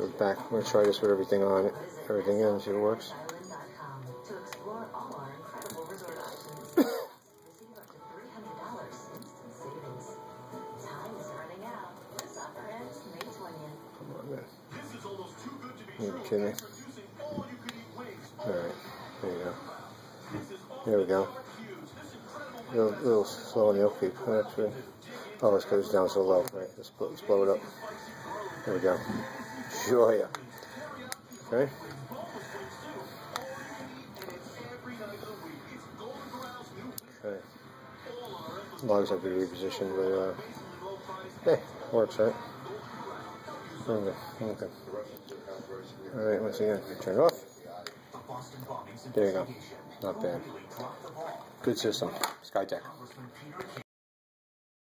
We're back. I'm going to try this with everything on everything in, see if it works. to explore all our incredible resort options. Receive up to $300 in savings. Time is running out. This offer ends May 20th. Come on, man. You kidding me? Alright, there you go. There we go. A little, little slow on the upkeep. That's good. Oh, it's because it's down so low. Right, let's blow, let's blow it up. There we go. Sure, yeah. Okay. Okay. Logs have to be repositioned, but uh, hey, works, right? Okay. Okay. All right. Once again, turn it off. There you go. Not bad. Good system. SkyTech.